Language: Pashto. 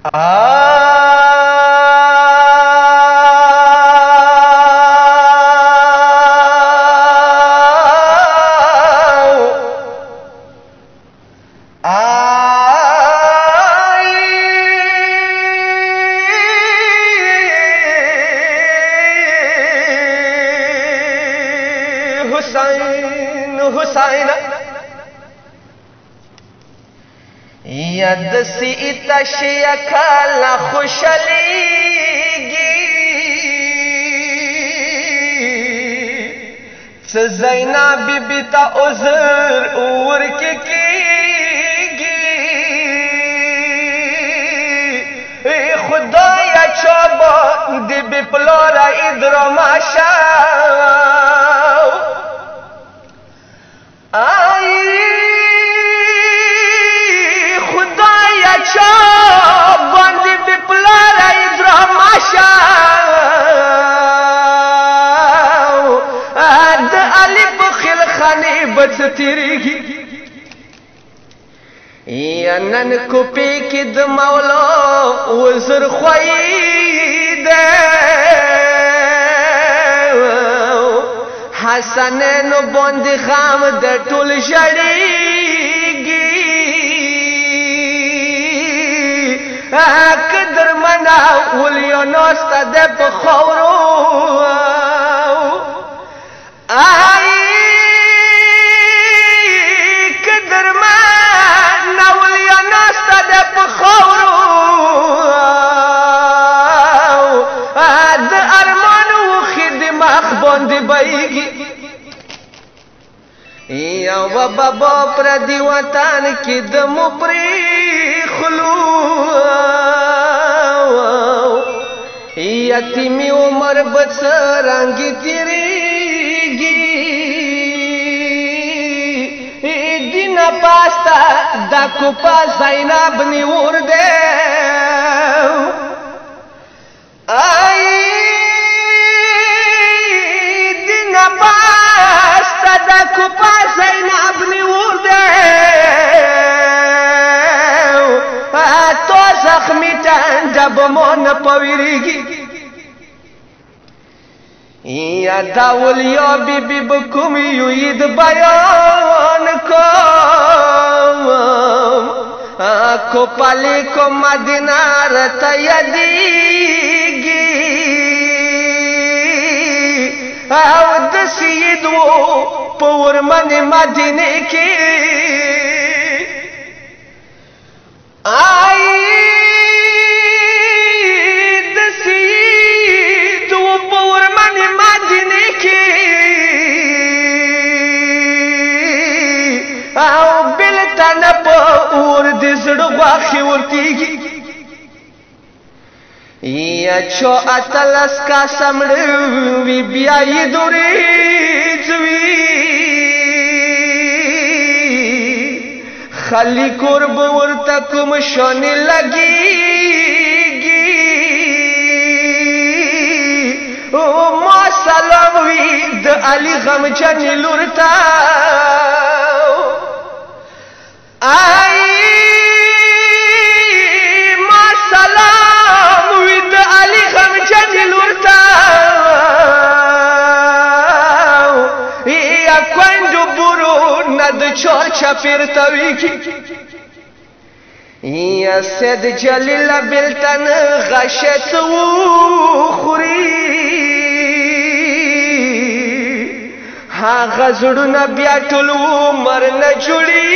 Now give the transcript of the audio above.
आुस हुसाइन ید سی تشی کال خوشلیگی چه زینا بی بی تا عذر اور کی کیگی خدایا چا با دی بی پلارا ادرو ماشا شاو د علي بخل خاني بچ تیریږي یا نن کوپی کې د مولا وزر خوې ده حسن نو باندې خام د ټول شړېږي دا ولیا ناشته ده په خورو آی کدر ما نو ولیا ناشته ده په خورو د ارمان و خدمت باندې بېږي یا و بابا پر دی وطن کې د مو پری خلوه یتیمی عمر بسرنگی تیریگی دینا پاستا دا کپا زینب نیور دے آئی دینا پاستا دا کپا زینب نیور دے تو زخمی تن جب مون پویریگی दौल कुमियूंद बयान का कोपाली को پور من की کی او بل تن په اور دې زړه غاخي ورتيږي یا چو اتلس کا سمړ وی بیا یې دوري ځوي خلی قرب ورته کوم شان لګيږي او ما سلام وی د علي غمجن لورتا آی ما سلام وی د علي غمجن لورتا یا کوند برو ند چور چپیر توی کی یا سید جلیل بلتن غشت و خوری هاغه زړونه بیا ټول عمر نه جوړي